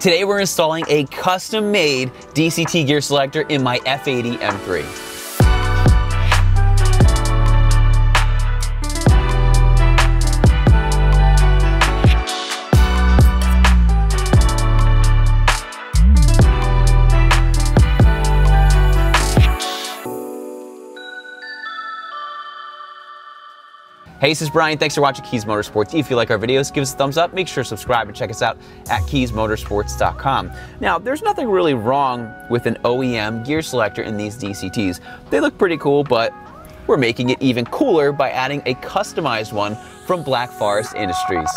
Today we're installing a custom-made DCT gear selector in my F80 M3. Hey, this is Bryan. Thanks for watching Kies Motorsports. If you like our videos, give us a thumbs up. Make sure to subscribe and check us out at kiesmotorsports.com. Now, there's nothing really wrong with an OEM gear selector in these DCTs. They look pretty cool, but we're making it even cooler by adding a customized one from Black Forest Industries.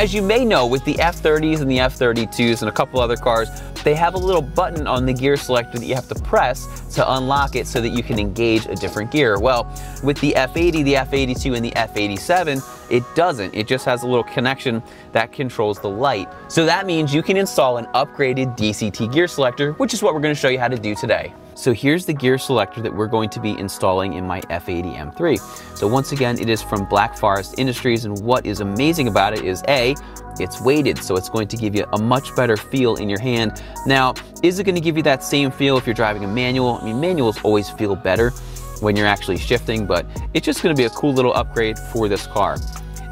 As you may know, with the F30s and the F32s and a couple other cars, they have a little button on the gear selector that you have to press to unlock it so that you can engage a different gear. Well, with the F80, the F82, and the F87, it doesn't. It just has a little connection that controls the light. So that means you can install an upgraded DCT gear selector, which is what we're gonna show you how to do today. So here's the gear selector that we're going to be installing in my F80 M3. So once again, it is from Black Forest Industries and what is amazing about it is A, it's weighted, so it's going to give you a much better feel in your hand. Now, is it gonna give you that same feel if you're driving a manual? I mean, manuals always feel better when you're actually shifting, but it's just gonna be a cool little upgrade for this car.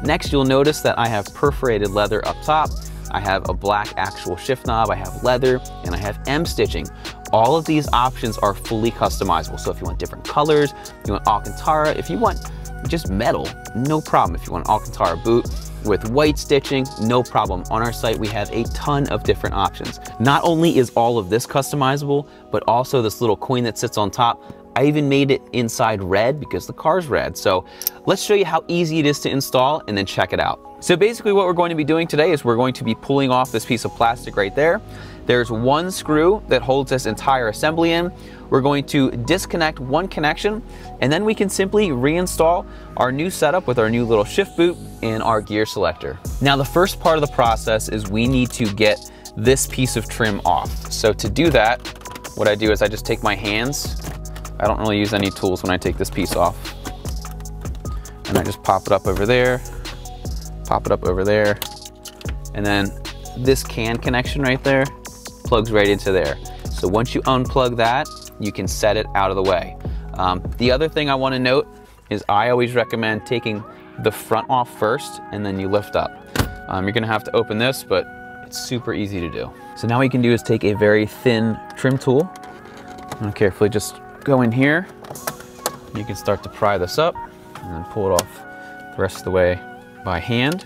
Next, you'll notice that I have perforated leather up top. I have a black actual shift knob, I have leather, and I have M stitching. All of these options are fully customizable. So if you want different colors, you want Alcantara, if you want just metal, no problem. If you want Alcantara boot with white stitching, no problem. On our site, we have a ton of different options. Not only is all of this customizable, but also this little coin that sits on top, I even made it inside red because the car's red. So let's show you how easy it is to install and then check it out. So basically what we're going to be doing today is we're going to be pulling off this piece of plastic right there. There's one screw that holds this entire assembly in. We're going to disconnect one connection and then we can simply reinstall our new setup with our new little shift boot and our gear selector. Now the first part of the process is we need to get this piece of trim off. So to do that, what I do is I just take my hands. I don't really use any tools when I take this piece off. And I just pop it up over there, pop it up over there, and then this can connection right there plugs right into there. So once you unplug that, you can set it out of the way. Um, the other thing I want to note is I always recommend taking the front off first and then you lift up. Um, you're going to have to open this, but it's super easy to do. So now what you can do is take a very thin trim tool and carefully just go in here. You can start to pry this up and then pull it off the rest of the way by hand.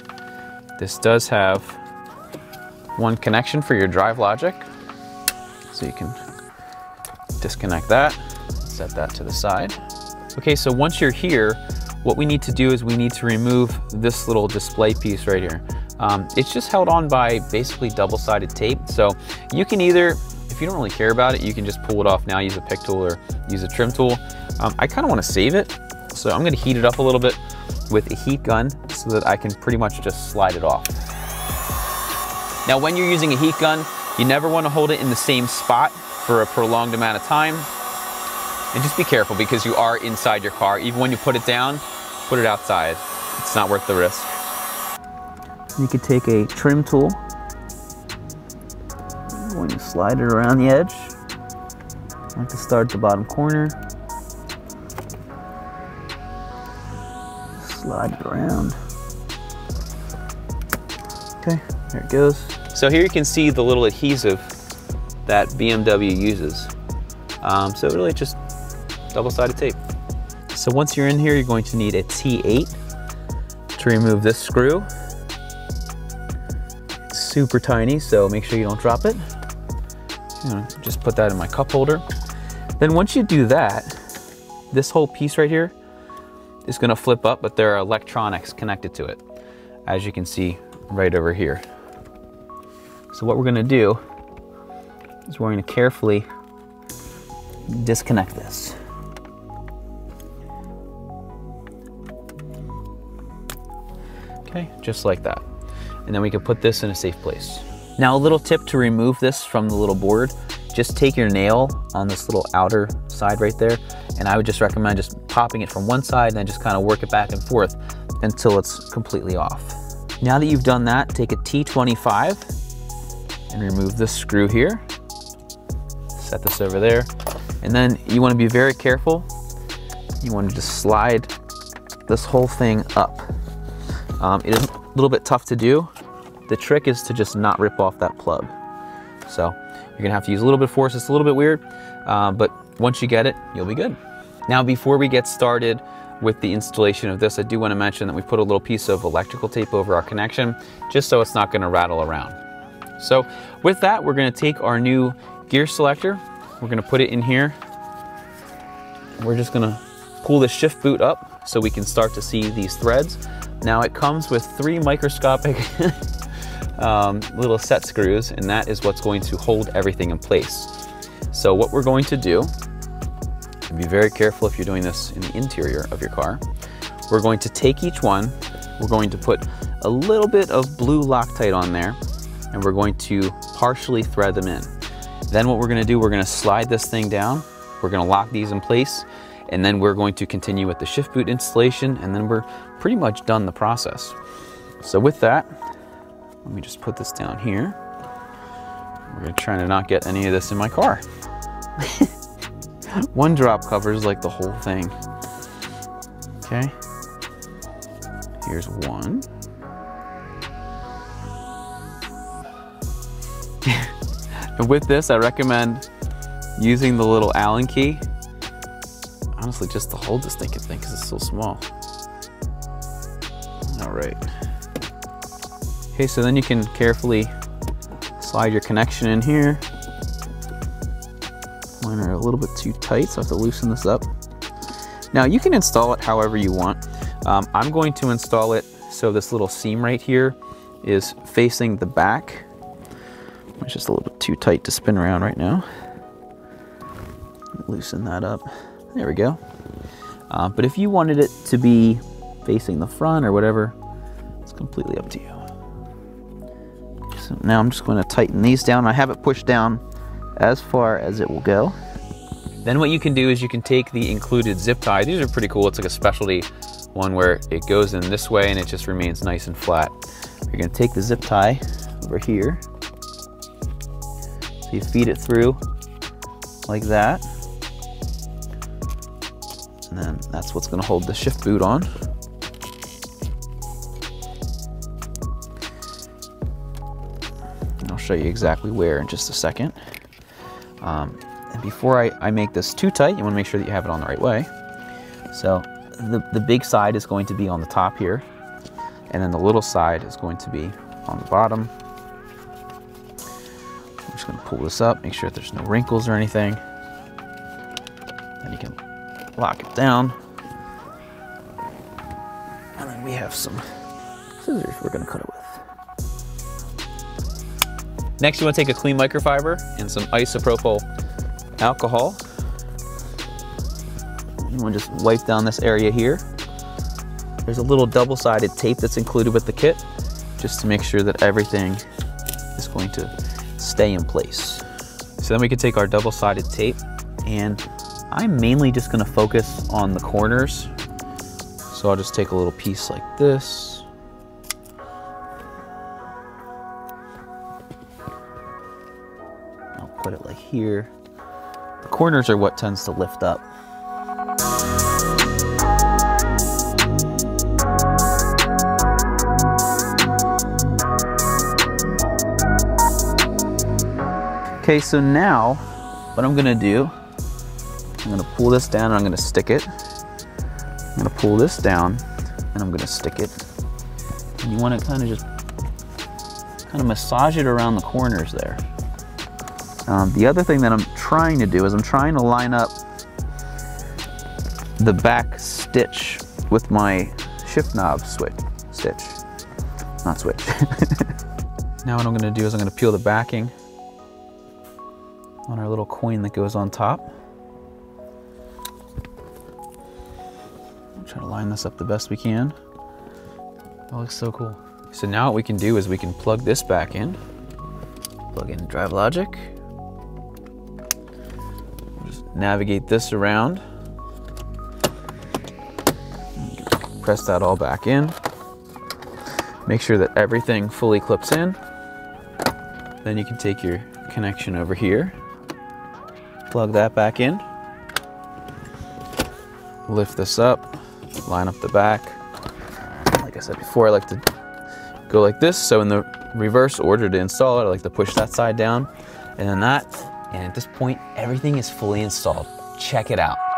This does have one connection for your drive logic so you can disconnect that, set that to the side. Okay, so once you're here, what we need to do is we need to remove this little display piece right here. Um, it's just held on by basically double-sided tape. So you can either, if you don't really care about it, you can just pull it off now, use a pick tool or use a trim tool. Um, I kind of want to save it, so I'm going to heat it up a little bit with a heat gun so that I can pretty much just slide it off. Now when you're using a heat gun, you never want to hold it in the same spot for a prolonged amount of time. And just be careful because you are inside your car. Even when you put it down, put it outside. It's not worth the risk. You could take a trim tool. Going to slide it around the edge. I like to start the bottom corner. Slide it around. Okay, there it goes. So here you can see the little adhesive that BMW uses. Um, so really just double-sided tape. So once you're in here, you're going to need a T8 to remove this screw. It's super tiny, so make sure you don't drop it. just put that in my cup holder. Then once you do that, this whole piece right here is gonna flip up, but there are electronics connected to it, as you can see right over here. So what we're gonna do is we're gonna carefully disconnect this. Okay, just like that. And then we can put this in a safe place. Now a little tip to remove this from the little board just take your nail on this little outer side right there, and I would just recommend just popping it from one side and then just kind of work it back and forth until it's completely off. Now that you've done that, take a T25 and remove this screw here. Set this over there. And then you wanna be very careful. You wanna just slide this whole thing up. Um, it is a little bit tough to do. The trick is to just not rip off that plug. So you're gonna have to use a little bit of force. It's a little bit weird, uh, but once you get it, you'll be good. Now, before we get started with the installation of this, I do wanna mention that we put a little piece of electrical tape over our connection, just so it's not gonna rattle around. So with that, we're gonna take our new gear selector, we're gonna put it in here. We're just gonna pull the shift boot up so we can start to see these threads. Now it comes with three microscopic um, little set screws, and that is what's going to hold everything in place. So what we're going to do, be very careful if you're doing this in the interior of your car, we're going to take each one, we're going to put a little bit of blue Loctite on there, and we're going to partially thread them in. Then what we're gonna do, we're gonna slide this thing down, we're gonna lock these in place, and then we're going to continue with the shift boot installation, and then we're pretty much done the process. So with that, let me just put this down here. We're gonna try to not get any of this in my car. one drop covers like the whole thing. Okay. Here's one. And with this, I recommend using the little Allen key. Honestly, just to hold this thing, thing because it's so small. All right. Okay, so then you can carefully slide your connection in here. Mine are a little bit too tight, so I have to loosen this up. Now you can install it however you want. Um, I'm going to install it so this little seam right here is facing the back. It's just a little bit too tight to spin around right now. Loosen that up. There we go. Uh, but if you wanted it to be facing the front or whatever, it's completely up to you. So now I'm just going to tighten these down. I have it pushed down as far as it will go. Then what you can do is you can take the included zip tie. These are pretty cool. It's like a specialty one where it goes in this way and it just remains nice and flat. You're going to take the zip tie over here. You feed it through like that. And then that's what's going to hold the shift boot on. And I'll show you exactly where in just a second. Um, and before I, I make this too tight, you want to make sure that you have it on the right way. So the, the big side is going to be on the top here, and then the little side is going to be on the bottom. I'm just to pull this up, make sure there's no wrinkles or anything. Then you can lock it down. And then we have some scissors we're going to cut it with. Next, you want to take a clean microfiber and some isopropyl alcohol. You want to just wipe down this area here. There's a little double-sided tape that's included with the kit, just to make sure that everything is going to stay in place. So then we can take our double-sided tape and I'm mainly just gonna focus on the corners. So I'll just take a little piece like this I'll put it like here. The corners are what tends to lift up. Okay, so now what I'm gonna do, I'm gonna pull this down and I'm gonna stick it. I'm gonna pull this down and I'm gonna stick it. And you wanna kind of just kind of massage it around the corners there. Um, the other thing that I'm trying to do is I'm trying to line up the back stitch with my shift knob switch, stitch, not switch. now what I'm gonna do is I'm gonna peel the backing on our little coin that goes on top. Trying to line this up the best we can. That looks so cool. So now what we can do is we can plug this back in, plug in Drive Logic, navigate this around. Press that all back in. Make sure that everything fully clips in. Then you can take your connection over here, plug that back in, lift this up, line up the back. Like I said before, I like to go like this. So in the reverse order to install it, I like to push that side down and then that. And at this point, everything is fully installed. Check it out.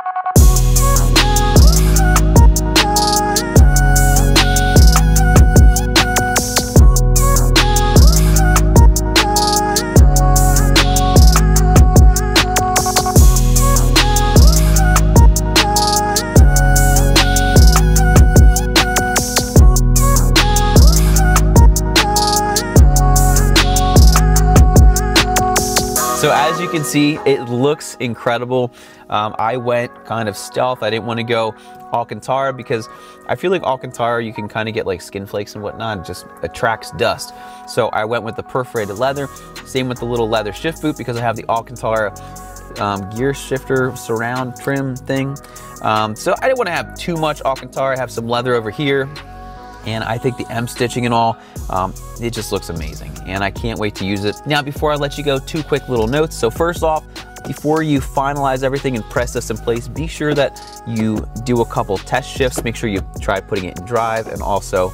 So as you can see, it looks incredible. Um, I went kind of stealth. I didn't want to go Alcantara because I feel like Alcantara, you can kind of get like skin flakes and whatnot. It just attracts dust. So I went with the perforated leather. Same with the little leather shift boot because I have the Alcantara um, gear shifter surround trim thing. Um, so I didn't want to have too much Alcantara. I have some leather over here and I think the M stitching and all, um, it just looks amazing and I can't wait to use it. Now before I let you go, two quick little notes. So first off, before you finalize everything and press this in place, be sure that you do a couple test shifts. Make sure you try putting it in drive and also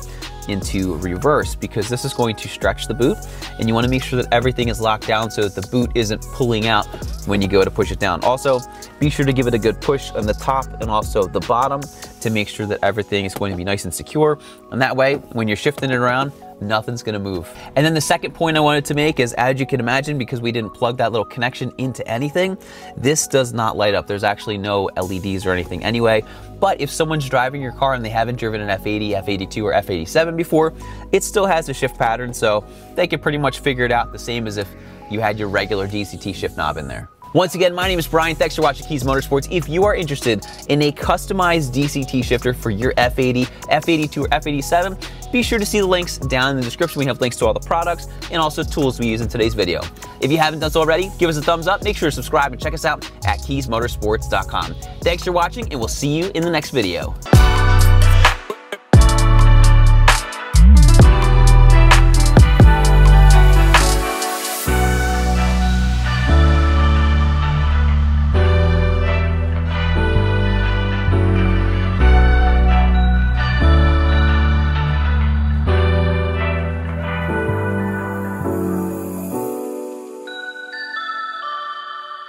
into reverse because this is going to stretch the boot and you want to make sure that everything is locked down so that the boot isn't pulling out when you go to push it down. Also, be sure to give it a good push on the top and also the bottom to make sure that everything is going to be nice and secure. And that way, when you're shifting it around, nothing's gonna move. And then the second point I wanted to make is, as you can imagine, because we didn't plug that little connection into anything, this does not light up. There's actually no LEDs or anything anyway. But if someone's driving your car and they haven't driven an F80, F82, or F87 before, it still has a shift pattern, so they can pretty much figure it out the same as if you had your regular DCT shift knob in there. Once again, my name is Bryan. Thanks for watching Kies Motorsports. If you are interested in a customized DCT shifter for your F80, F82, or F87, be sure to see the links down in the description. We have links to all the products and also tools we use in today's video. If you haven't done so already, give us a thumbs up. Make sure to subscribe and check us out at kiesmotorsports.com. Thanks for watching, and we'll see you in the next video.